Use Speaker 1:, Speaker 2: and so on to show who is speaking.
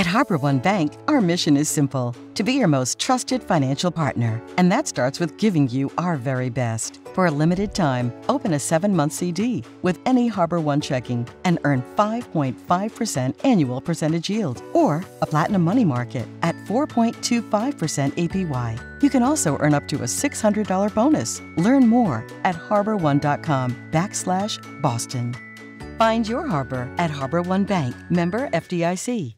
Speaker 1: At HarborOne Bank, our mission is simple to be your most trusted financial partner. And that starts with giving you our very best. For a limited time, open a seven month CD with any HarborOne checking and earn 5.5% annual percentage yield or a platinum money market at 4.25% APY. You can also earn up to a $600 bonus. Learn more at harborone.com backslash Boston. Find your harbor at HarborOne Bank, member FDIC.